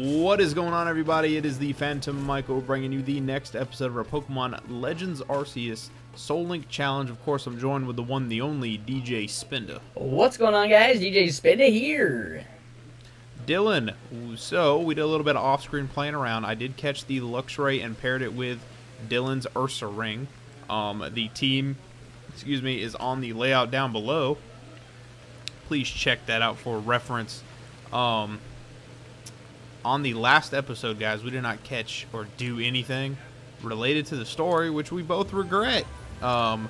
What is going on, everybody? It is the Phantom Michael bringing you the next episode of our Pokemon Legends Arceus Soul Link Challenge. Of course, I'm joined with the one, the only DJ Spinda. What's going on, guys? DJ Spinda here. Dylan, so we did a little bit of off-screen playing around. I did catch the Luxray and paired it with Dylan's Ursaring. Um, the team, excuse me, is on the layout down below. Please check that out for reference. Um, on the last episode, guys, we did not catch or do anything related to the story, which we both regret. Um,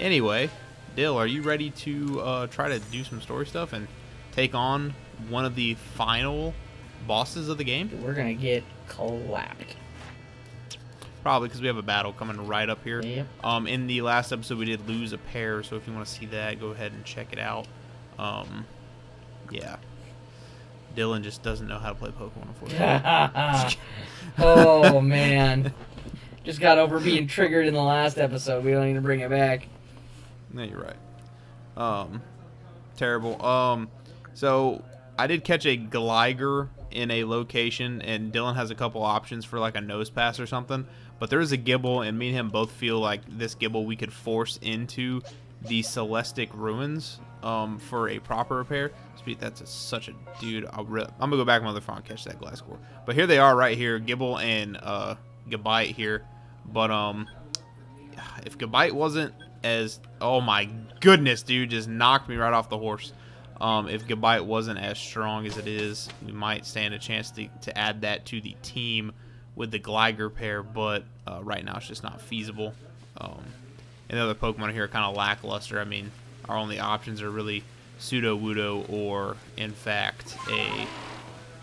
anyway, Dill, are you ready to uh, try to do some story stuff and take on one of the final bosses of the game? We're gonna get clapped. Probably because we have a battle coming right up here. Yep. Um, in the last episode, we did lose a pair, so if you want to see that, go ahead and check it out. Um, yeah. Dylan just doesn't know how to play Pokemon, unfortunately. oh man, just got over being triggered in the last episode. We don't need to bring it back. No, you're right. Um, terrible. Um, so I did catch a Gligar in a location, and Dylan has a couple options for like a Nosepass or something. But there is a Gible, and me and him both feel like this Gible we could force into the Celestic Ruins um, for a proper repair. Speed, that's a, such a dude. Rip. I'm gonna go back motherfucker and catch that Gliscor. But here they are right here, Gible and uh, Gabite here. But um, if Gabite wasn't as oh my goodness, dude, just knocked me right off the horse. Um, if Gabite wasn't as strong as it is, we might stand a chance to, to add that to the team with the Gligar pair, but uh, right now it's just not feasible. Um, and the other Pokemon here are kind of lackluster. I mean, our only options are really Sudowoodo or, in fact, a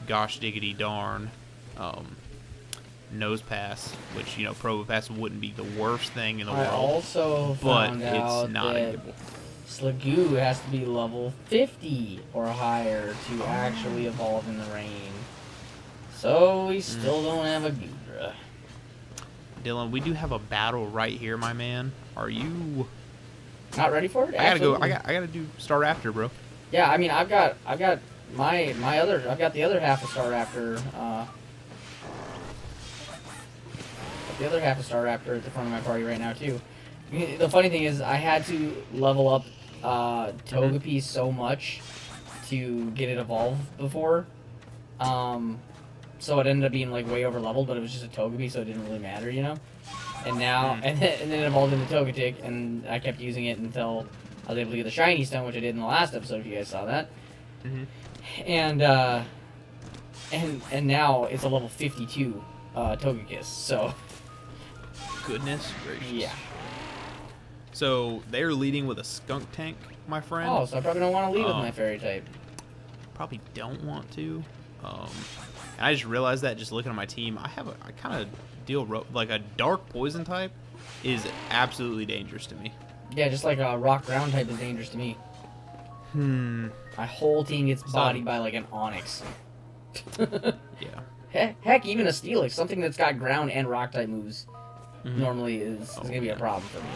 gosh diggity darn um, Nosepass, which, you know, Probopass wouldn't be the worst thing in the I world. also But it's not that a Gible. Sliggoo has to be level 50 or higher to actually evolve in the rain. So we still don't have a Goodra. Dylan, we do have a battle right here, my man. Are you? Not ready for it? I gotta go. I Absolutely. got. I gotta do Staraptor, bro. Yeah, I mean, I've got, I've got my my other, I've got the other half of Staraptor. Uh, the other half of Staraptor at the front of my party right now too. The funny thing is, I had to level up uh, Togepi so much to get it evolved before. Um, so it ended up being like way over leveled, but it was just a Togepi, so it didn't really matter, you know. And now, Mm. and then, and then it evolved into Togetic, and I kept using it until I was able to get the shiny stone, which I did in the last episode. If you guys saw that, Mhm. and uh, and and now it's a level 52 uh, Togekiss. So Goodness gracious. yeah. So they're leading with a Skuntank, my friend. Oh, so I probably don't want to lead with Um, my fairy type. Probably don't want to. Um, I just realized that just looking at my team, I have a. I kind of deal ro- like a dark poison type is absolutely dangerous to me. Yeah, just like a rock ground type is dangerous to me. Hmm. My whole team gets So- bodied by like an Onix. Yeah. heck, heck, even a Steelix, something that's got ground and rock type moves, Mhm. normally is, is Oh, gonna be a problem for me.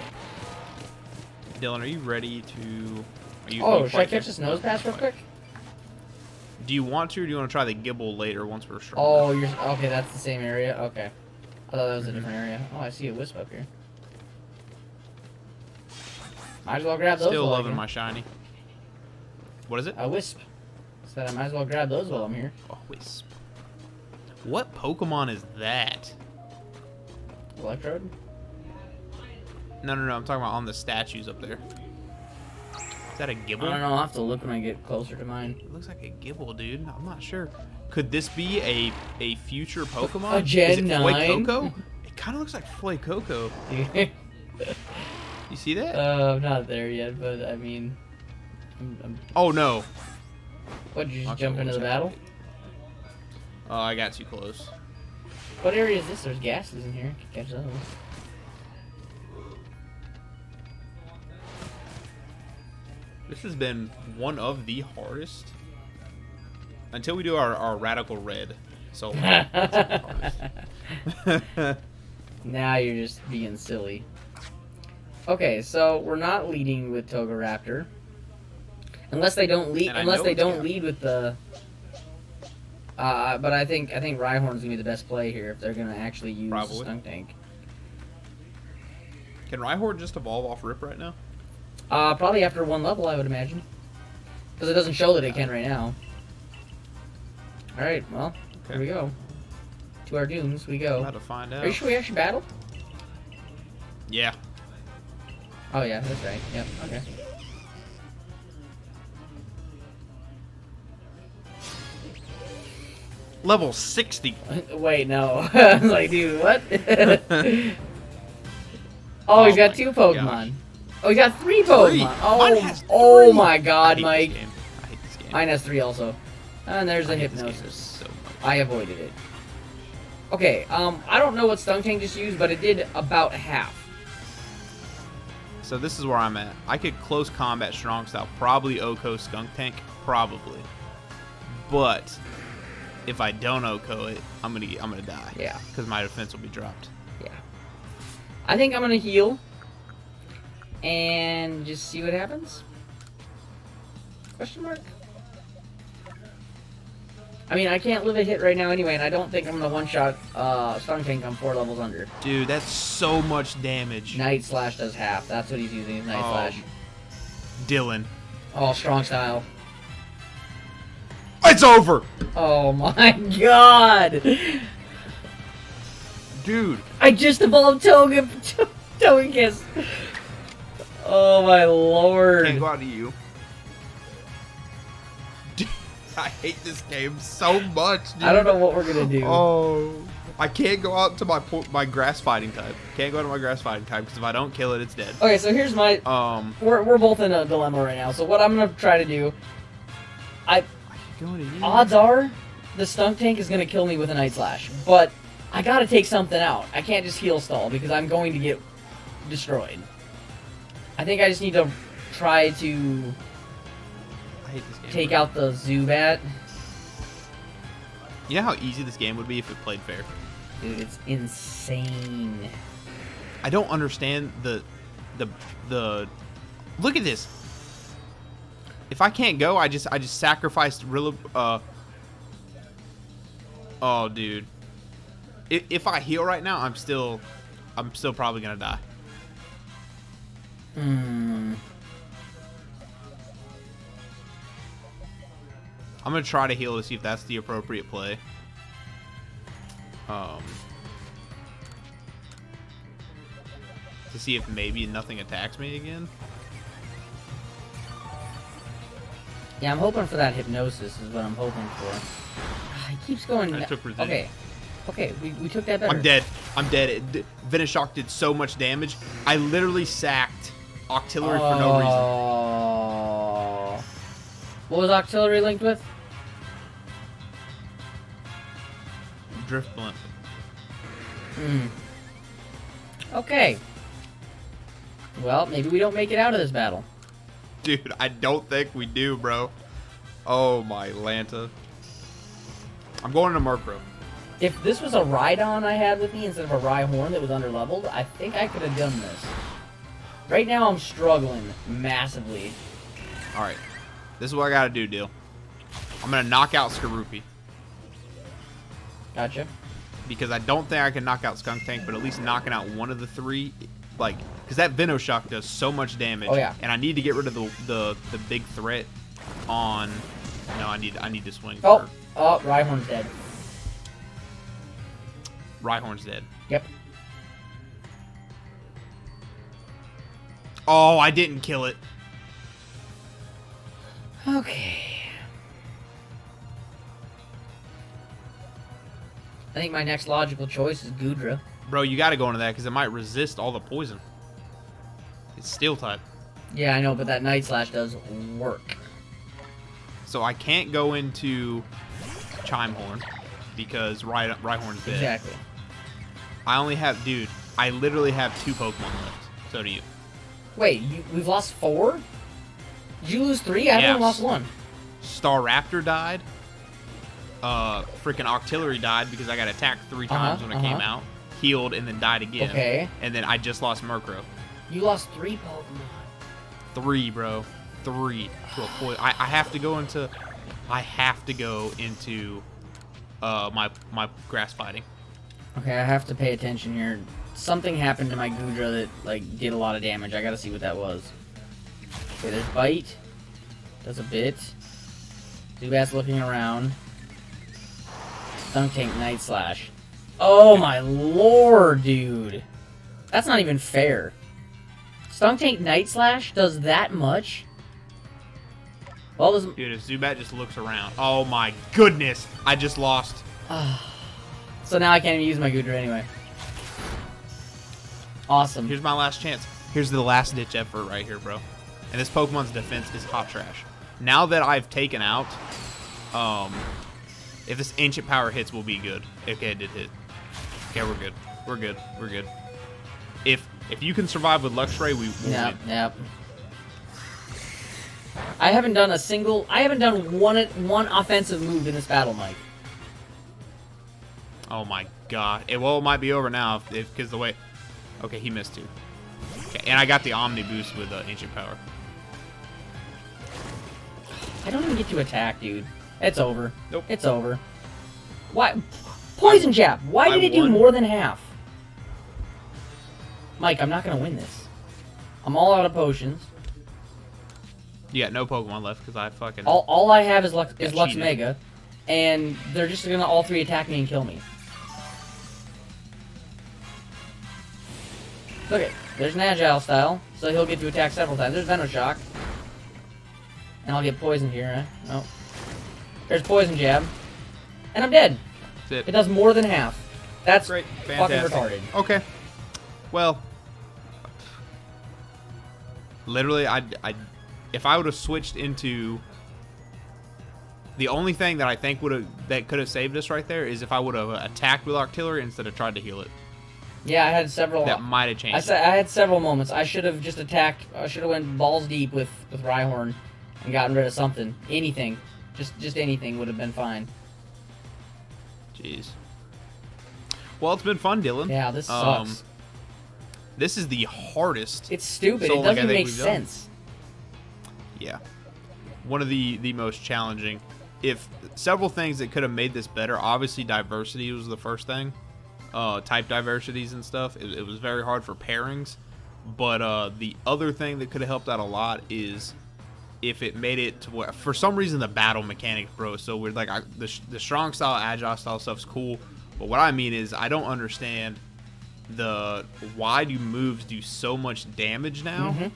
Dylan, are you ready to? Are you, Oh, you should I catch this Nosepass real quick? Do you want to, or do you want to try the Gible later once we're strong? Oh, you're okay. That's the same area. Okay, I thought that was a different area. Oh, I see a wisp up here. Might as well grab those. Still loving my shiny. What is it? a wisp. Said I might as well grab those while I'm here. Oh, wisp. What Pokemon is that? Electrode. No, no, no. I'm talking about on the statues up there. Is that a I don't Gible? know. I'll have to look when I get closer to mine. It looks like a Gible, dude. I'm not sure. Could this be a a future Pokemon? A Gen is it 9? Fuecoco? It kind of looks like Flay Coco. You see that? uh, I'm not there yet, but I mean, I'm, I'm, oh no. what? Did you just jump into the battle? Oh, I got too close. What area is this? There's gases in here. Catch those. This has been one of the hardest until we do our, our radical red. So now you're just being silly. Okay, so we're not leading with Togaraptor. Unless they don't lead unless they don't lead with the Uh, but I think I think Rhyhorn's gonna be the best play here if they're gonna actually use Probably. Skuntank. Can Rhyhorn just evolve off Rip right now? Uh, probably after one level, I would imagine, because it doesn't show that it can right now. All right, well, here we go. To our dooms we go. About to find out. Are you sure we actually battle? Yeah. Oh yeah, that's right. Yep. Okay. Level 60. Wait, no. I was like, dude, what? oh, he's Oh got two Pokemon. gosh. Oh, he's got three Pokemon. Three. Oh, oh three. my I God, hate Mike. This game. I hate this game. Mine has three also. And there's I a hate Hypnosis. so. I avoided it. Okay, um, I don't know what Skuntank just used, but it did about half. So this is where I'm at. I could close combat strong style, probably OHKO Skunk Tank, probably. But if I don't OHKO it, I'm gonna I'm gonna die. Yeah. Because my defense will be dropped. Yeah. I think I'm gonna heal. And just see what happens. Question mark? I mean, I can't live a hit right now anyway, and I don't think I'm gonna one-shot uh, Skuntank on four levels under. Dude, that's so much damage. Night Slash does half. That's what he's using, is Night Oh. Slash. Dylan. Oh, strong style. It's over! Oh my god! Dude. I just evolved Togekiss. Oh my lord. Can't go out to you. I hate this game so much, dude. I don't know what we're gonna do. Oh. I can't go out to my my grass fighting type. Can't go to my grass fighting type because if I don't kill it, it's dead. Okay, so here's my. Um, We're, we're both in a dilemma right now. So what I'm gonna try to do, I odds are, the Skuntank is gonna kill me with a Night Slash, but I gotta take something out. I can't just heal stall because I'm going to get destroyed. I think I just need to try to hate this game. take out the Zubat. You know how easy this game would be if it played fair. Dude, it's insane. I don't understand the the the. Look at this. If I can't go, I just I just sacrificed Rilla. Uh. Oh, dude. If, if I heal right now, I'm still, I'm still probably gonna die. Hmm. I'm gonna try to heal to see if that's the appropriate play. Um, to see if maybe nothing attacks me again. Yeah, I'm hoping for that hypnosis is what I'm hoping for. Ah, He keeps going. I took okay, okay, we, we took that better. I'm dead. I'm dead. It, Venoshock did so much damage. I literally sacked Octillery for no reason. Oh. What was Octillery linked with? Drifblim. Hmm. Okay. Well, maybe we don't make it out of this battle. Dude, I don't think we do, bro. Oh my Lanta. I'm going to Murkrow. If this was a Rhydon I had with me instead of a Rhyhorn that was underleveled, I think I could have done this. Right now, I'm struggling massively. All right. This is what I gotta do, deal. I'm gonna knock out Skorupi Gotcha. because I don't think I can knock out Skuntank, but at least knocking out one of the three, like, because that Venoshock does so much damage. Oh, yeah. And I need to get rid of the the, the big threat on. No, I need I need to swing. Oh, for oh, Rhyhorn's dead. Rhyhorn's dead. Yep. Oh, I didn't kill it. Okay. I think my next logical choice is Goodra. Bro, you gotta go into that because it might resist all the poison. It's steel type. Yeah, I know, but that Night Slash does work. So I can't go into Chimehorn because Rhy- Rhyhorn's dead. Exactly. I only have, dude, I literally have two Pokemon left. So do you. Wait, you, we've lost four? Did you lose three? I Yes. only lost one. Staraptor died. Uh, freaking Octillery died because I got attacked three Uh-huh, times when it came uh-huh. out. Healed and then died again. Okay. And then I just lost Murkrow. You lost three Pokemon. Three, bro. Three to a point. I, I have to go into. I have to go into uh, my my grass fighting. Okay, I have to pay attention here. Something happened to my Goodra that like did a lot of damage. I gotta see what that was. Okay, there's bite. Does a bit. Zubat's looking around. Skuntank Night Slash. Oh my lord, dude. That's not even fair. Skuntank Night Slash does that much? Well, this... Dude, if Zubat just looks around. Oh my goodness! I just lost. so now I can't even use my Goodra anyway. Awesome. Here's my last chance. Here's the last ditch effort right here, bro. And this Pokemon's defense is hot trash. Now that I've taken out, um, if this ancient power hits, we'll be good. Okay, it did hit. Okay, we're good. We're good. We're good. If if you can survive with Luxray, we will Yep, win. yep. I haven't done a single. I haven't done one one offensive move in this battle, Mike. Oh my god. It, well, it might be over now if because the way. Okay, he missed too. Okay, and I got the Omni boost with uh, ancient power. I don't even get to attack, dude. It's over. Nope. It's over. Why? Poison jab. Why did I it do won. more than half? Mike, I'm not gonna win this. I'm all out of potions. You got no Pokemon left because I fucking. All, all I have is Lux, is Lux cheated. Mega, and they're just gonna all three attack me and kill me. Look at there's an Agile style, so he'll get to attack several times. There's Venoshock, and I'll get poisoned here. Huh? No, there's Poison Jab, and I'm dead. That's It does more than half. That's Great. fucking Fantastic. retarded. Okay. Well, literally, I, I, if I would have switched into the only thing that I think would have that could have saved us right there is if I would have attacked with Octillery instead of tried to heal it. Yeah, I had several. That might have changed. I said I had several moments. I should have just attacked. I should have went balls deep with with Rhyhorn and gotten rid of something. Anything, just just anything would have been fine. Jeez. Well, it's been fun, Dylan. Yeah, this Um, sucks. This is the hardest. It's stupid. it doesn't make we've done. sense. Yeah. One of the the most challenging. If several things that could have made this better, obviously diversity was the first thing. Uh, type diversities and stuff. It, it was very hard for pairings. But uh, the other thing that could have helped out a lot is if it made it to where, for some reason, the battle mechanics, bro, So we're Like I, the the strong style, agile style stuff's cool. But what I mean is, I don't understand the why do moves do so much damage now. Mhm.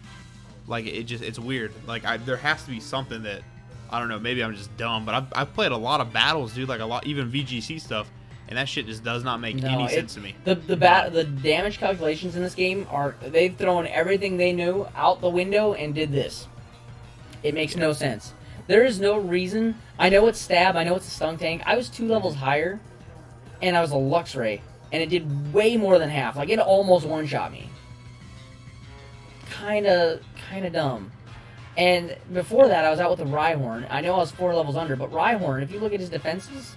Like it just it's weird. Like I there has to be something that I don't know. Maybe I'm just dumb, but I've, I've played a lot of battles, dude. Like a lot, even VGC stuff, and that shit just does not make No, any it- sense to me. The the bat the damage calculations in this game are they've thrown everything they knew out the window and did this. It makes no sense. There is no reason. I know it's stab. I know it's a Skuntank. I was two levels higher, and I was a Luxray, and it did way more than half. Like it almost one shot me. Kinda kinda dumb. And before that, I was out with the Rhyhorn. I know I was four levels under, but Rhyhorn, if you look at his defenses,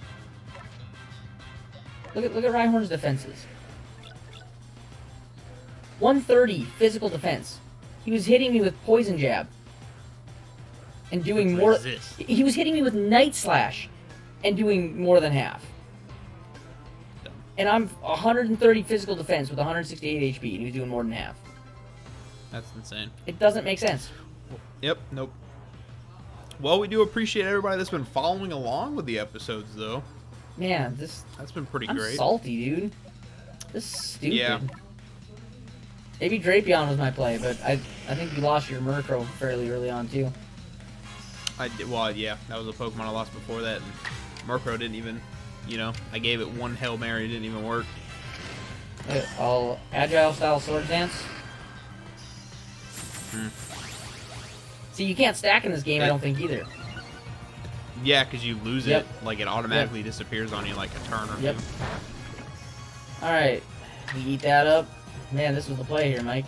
look at look at Rhyhorn's defenses. 130 physical defense. He was hitting me with poison jab. And doing more. Resist. He was hitting me with night slash, and doing more than half. And I'm 130 physical defense with 168 HP, and he was doing more than half. That's insane. It doesn't make sense. Yep. Nope. Well, we do appreciate everybody that's been following along with the episodes, though. Man, this That's been pretty I'm great. salty, dude. This is stupid. Yeah. Maybe Drapion was my play, but I I think you lost your Murkrow fairly early on too. I did, well, yeah, that was a Pokemon I lost before that, and Murkrow didn't even, you know, I gave it one Hail Mary, it didn't even work. Uh, All agile style sword dance. Hmm. See, you can't stack in this game. I don't think either. Yeah, because you lose Yep. it, like it automatically disappears on you like a turn or Yep. All right, we eat that up. Man, this was the play here, Mike.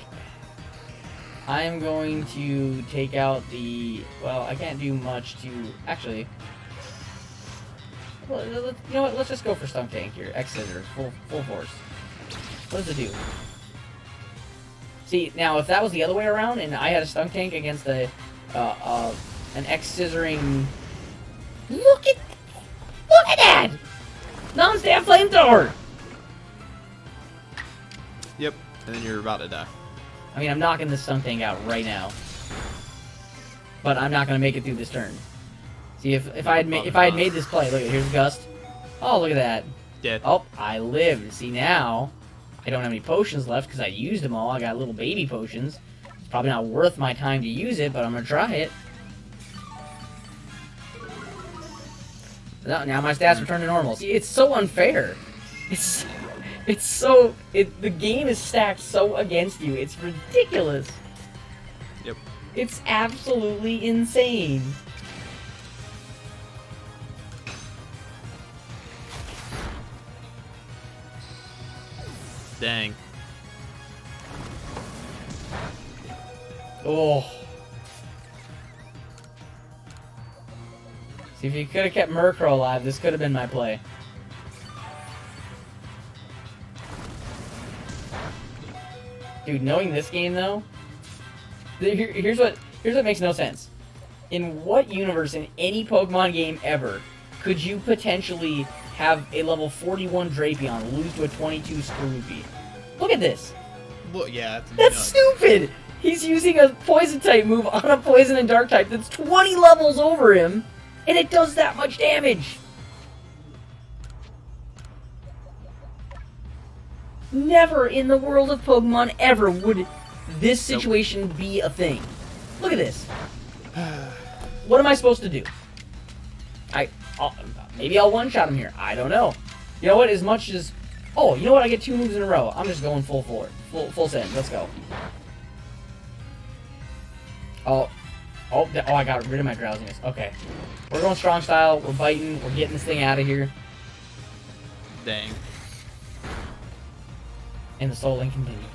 I am going to take out the. Well, I can't do much to actually. Well, you know what? Let's just go for Skuntank here. X scissors, full full force. What does it do? See, now if that was the other way around, and I had a Skuntank against a uh, uh, an X scissoring. Look at look at that! Non-stab flamethrower! Yep. And then you're about to die. I mean, I'm knocking this Skuntank out right now. But I'm not gonna make it through this turn. See, if, if I had ma- if I had made this play, look, here's Gust. Oh, look at that. Dead. Oh, I lived. See, now, I don't have any potions left because I used them all. I got little baby potions. It's probably not worth my time to use it, but I'm gonna try it. Now, now my stats return to normal. See, it's so unfair. It's, it's so, it, the game is stacked so against you. It's ridiculous. Yep. It's absolutely insane. Dang. Oh. See, if you could have kept Murkrow alive, this could have been my play. Dude, knowing this game though, here- here's what here's what makes no sense. In what universe in any Pokemon game ever could you potentially have a level 41 Drapion lose to a 22 Skorupi? Look at this. Look, yeah, that's, That's stupid! He's using a poison type move on a poison and dark type that's 20 levels over him, and it does that much damage! Never in the world of Pokemon ever would this situation be a thing. Look at this. What am I supposed to do? I I'll, maybe I'll one shot him here. I don't know. You know what? As much as oh, you know what? I get two moves in a row. I'm just going full forward, full full send. Let's go. Oh, oh, oh! I got rid of my drowsiness. Okay, we're going strong style. We're biting. We're getting this thing out of here. Dang. And the soul link continues.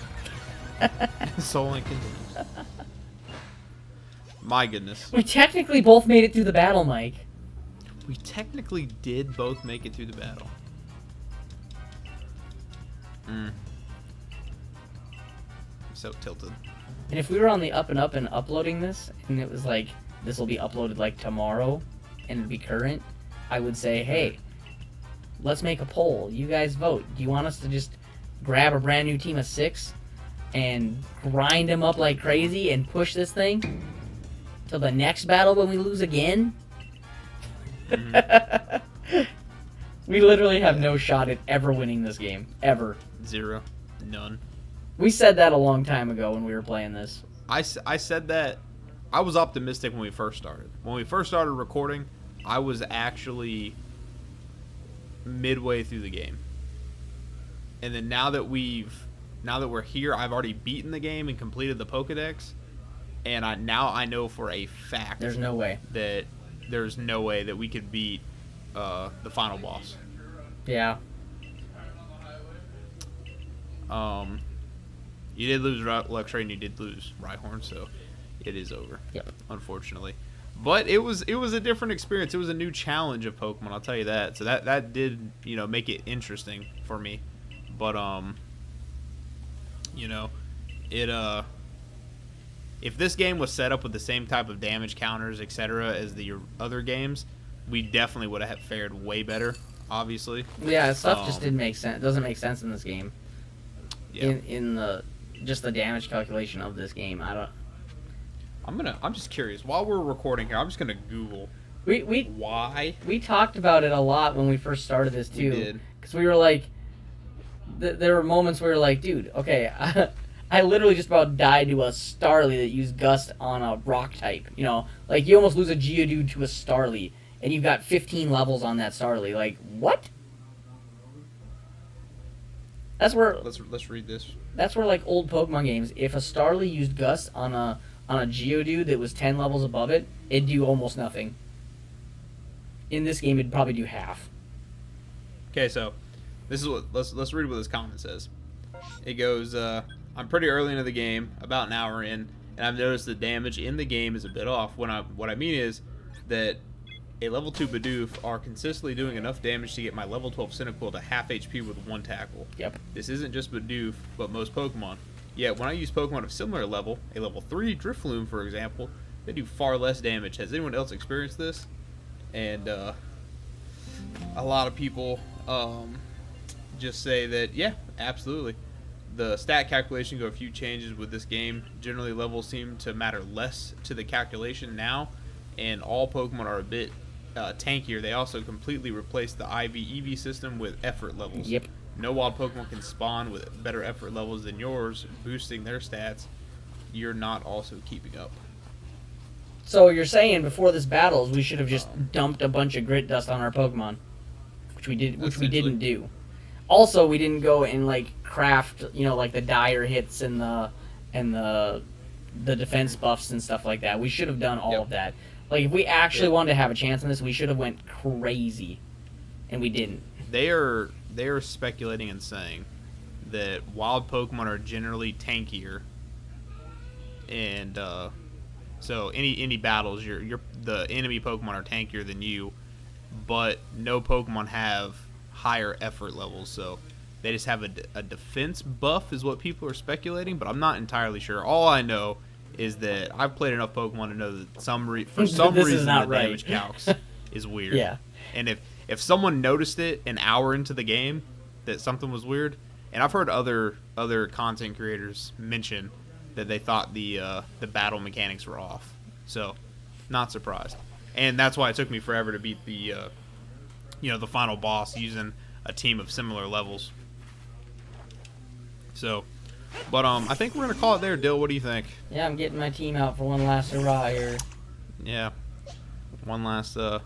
Soul Link continues. My goodness. We technically both made it through the battle, Mike. We technically did both make it through the battle. Mm. I'm so tilted. And if we were on the up and up and uploading this, and it was like this will be uploaded like tomorrow, and it'd be current, I would say, hey, let's make a poll. You guys vote. Do you want us to just grab a brand new team of six and grind them up like crazy and push this thing till the next battle when we lose again? we literally have no shot at ever winning this game ever. Zero. None. We said that a long time ago when we were playing this. I, I said that I was optimistic when we first started. When we first started recording, I was actually midway through the game. And then now that we've now that we're here, I've already beaten the game and completed the Pokedex. And I now I know for a fact There's no way. that there's no way that we could beat uh, the final boss. Yeah. Um, you did lose Luxray and you did lose Rhyhorn, so it is over. Yep. Unfortunately, but it was it was a different experience. It was a new challenge of Pokemon. I'll tell you that. So that that did you know make it interesting for me. But um, you know, it uh. If this game was set up with the same type of damage counters, etc., as the other games, we definitely would have fared way better. Obviously, Yeah, stuff just Um, didn't make sense. Doesn't make sense in this game. yeah. In in the just the damage calculation of this game. I don't. I'm gonna. I'm just curious. While we're recording here, I'm just gonna Google We we why we talked about it a lot when we first started this too. did. Because we were like, th- there were moments where like, dude, okay, I, I literally just about died to a Starly that used Gust on a Rock type. You know, like you almost lose a Geodude to a Starly, and you've got 15 levels on that Starly. Like what? That's where Let's let's read this. that's where like old Pokemon games, if a Starly used Gust on a on a Geodude that was ten levels above it, it'd do almost nothing. In this game, it'd probably do half. Okay, so this is what let's let's read what this comment says. It goes, uh, "I'm pretty early into the game, about an hour in, and I've noticed the damage in the game is a bit off. When I what I mean is that a level two Bidoof are consistently doing enough damage to get my level 12 Cyndaquil to half HP with one tackle. Yep. This isn't just Bidoof, but most Pokemon. Yet when I use Pokemon of similar level, a level 3 Drifloon for example, they do far less damage. Has anyone else experienced this? And uh, a lot of people um, just say that yeah, absolutely. The stat calculation go a few changes with this game. Generally, levels seem to matter less to the calculation now, and all Pokemon are a bit uh, tankier. They also completely replaced the IV EV system with effort levels. Yep. No wild Pokemon can spawn with better effort levels than yours, boosting their stats. You're not also keeping up. So you're saying before this battles we should have just dumped a bunch of grit dust on our Pokemon, which we did, which we didn't do. Also, we didn't go and like craft, you know, like the dire hits and the and the the defense buffs and stuff like that. We should have done all Yep. of that. Like if we actually Yep. wanted to have a chance in this, we should have went crazy, and we didn't. They are they are speculating and saying that wild Pokemon are generally tankier, and uh, so any any battles, your your the enemy Pokemon are tankier than you, but no Pokemon have higher effort levels, so they just have a defense buff, is what people are speculating. But I'm not entirely sure. All I know is that I've played enough Pokemon to know that some re- for some reason the right. damage calcs is weird. Yeah. And if if someone noticed it an hour into the game that something was weird, and I've heard other other content creators mention that they thought the uh, the battle mechanics were off, so not surprised. And that's why it took me forever to beat the uh, you know the final boss using a team of similar levels. So, but um, I think we're gonna call it there, Dill. What do you think? Yeah, I'm getting my team out for one last hurrah here. Yeah. One last uh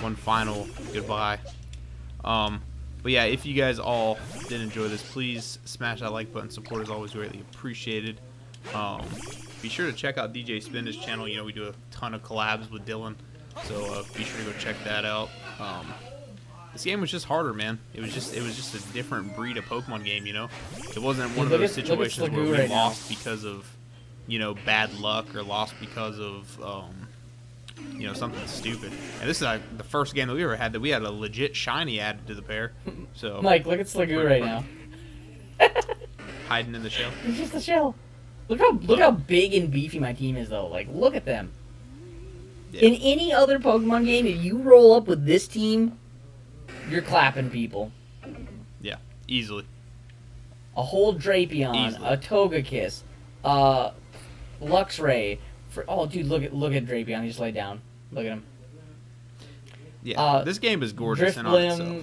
one final goodbye. Um but yeah, if you guys all did enjoy this, please smash that like button. Support is always greatly appreciated. Um be sure to check out DJ Spinda's channel. You know, we do a ton of collabs with Dylan. So uh, be sure to go check that out. Um this game was just harder, man. It was just it was just a different breed of Pokemon game, you know. It wasn't one of those at- situations where we right now. lost because of you know bad luck or lost because of um, you know something stupid. And this is like the first game that we ever had that we had a legit shiny added to the pair. So Mike, look at Sliggoo right now. hiding in the shell. It's just a shell. Look how look how big and beefy my team is though. Like look at them. Yeah. In any other Pokemon game, if you roll up with this team, you're clapping people. Yeah, easily. A whole Drapion, Easily. a Togekiss, uh, Luxray. For oh, dude, look at look at Drapion. He just laid down. Look at him. Yeah, Uh, this game is gorgeous in on itself.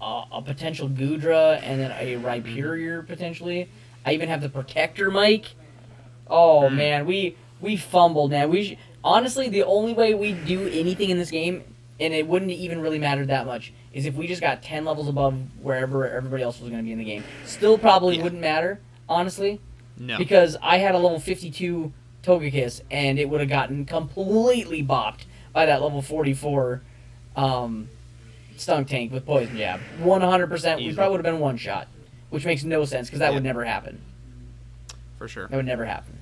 Uh, a potential Goodra, and then a Rhyperior potentially. I even have the Protector, Mike. Oh Hmm. man, we we fumbled, man. We sh- honestly the only way we do anything in this game, and it wouldn't even really matter that much, is if we just got ten levels above wherever everybody else was going to be in the game. Still probably Yeah. wouldn't matter, honestly, No, because I had a level fifty-two Togekiss, and it would have gotten completely bopped by that level forty-four um, Skuntank with Poison Jab. One hundred percent. We probably would have been one shot, which makes no sense because that Yeah. would never happen. for sure. That would never happen.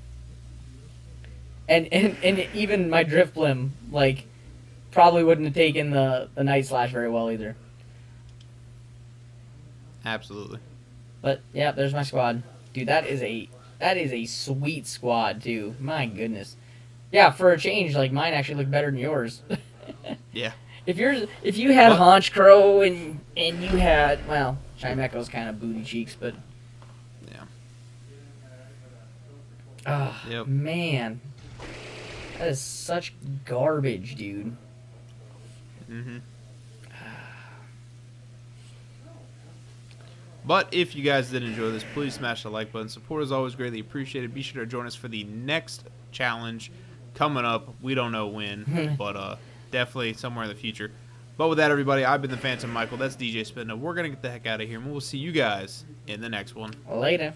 And and, and even my Drifblim, like, probably wouldn't have taken the, the Night Slash very well either. Absolutely. But yeah, there's my squad. Dude, that is a that is a sweet squad too. My goodness. Yeah, for a change, like mine actually looked better than yours. Yeah. If you're if you had What? Honchkrow and and you had well, Chimecho's kind of booty cheeks, but Yeah. oh Yep. man, that is such garbage, dude. Mm-hmm. But if you guys did enjoy this, please smash the like button. Support is always greatly appreciated. Be sure to join us for the next challenge coming up. We don't know when, but uh, definitely somewhere in the future. But with that, everybody, I've been the Phantom Michael. That's DJ Spinda. We're gonna get the heck out of here, and we'll see you guys in the next one. Later.